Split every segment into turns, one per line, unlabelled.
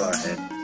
Go.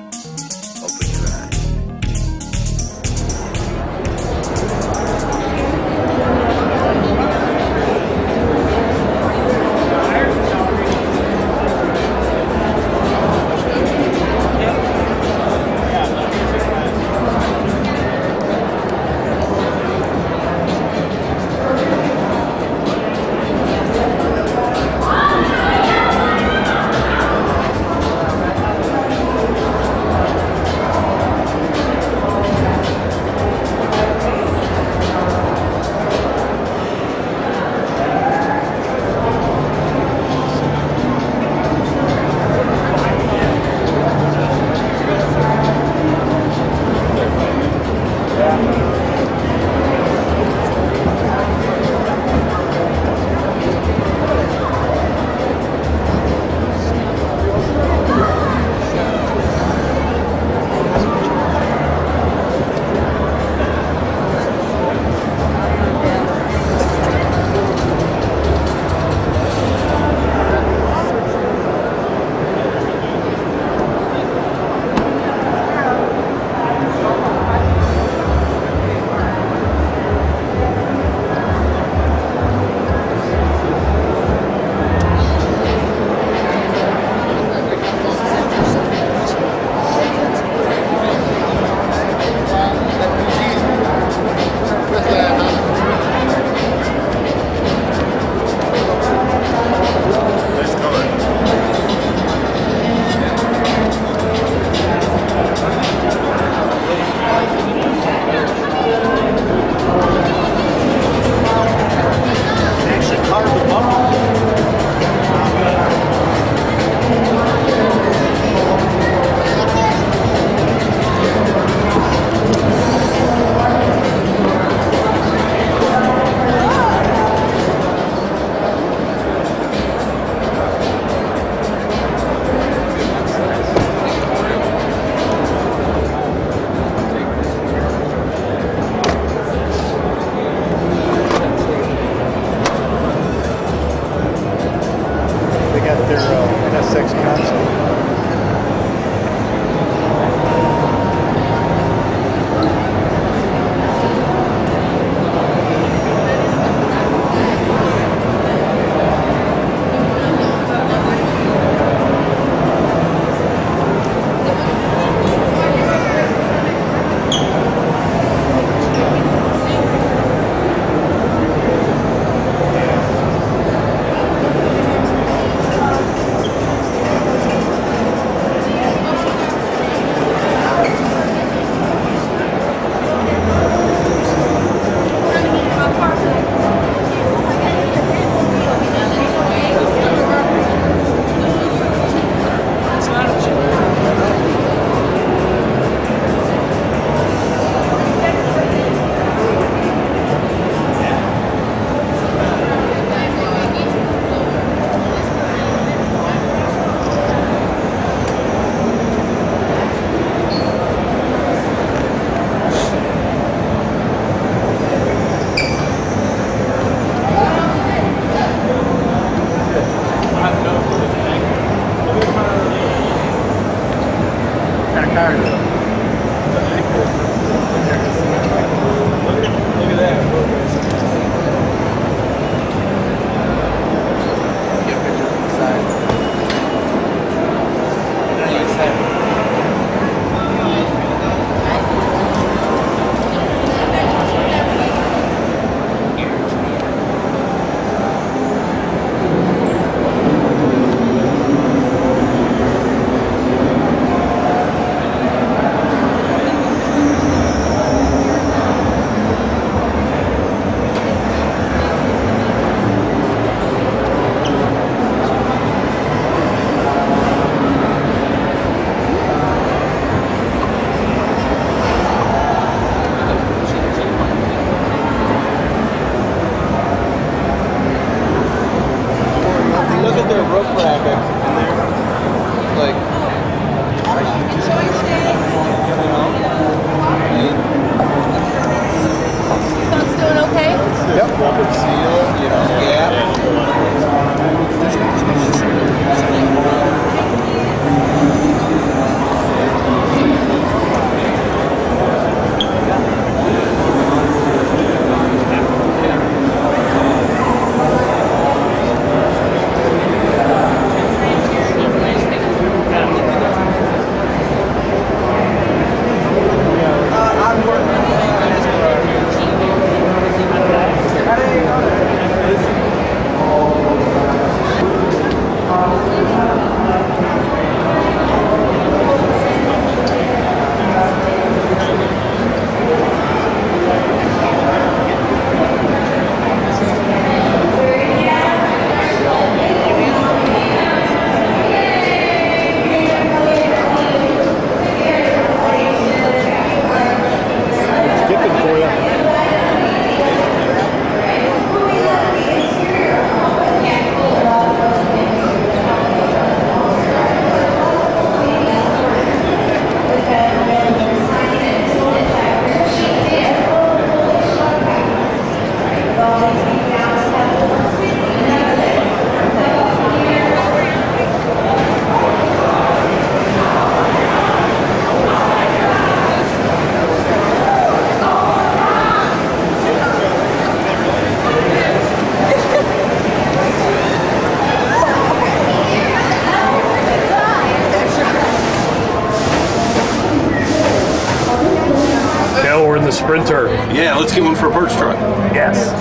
the
Sprinter.
Yeah, let's get one for a perch truck.
Yes.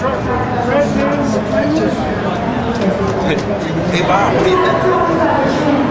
hey, Bob, what do you think?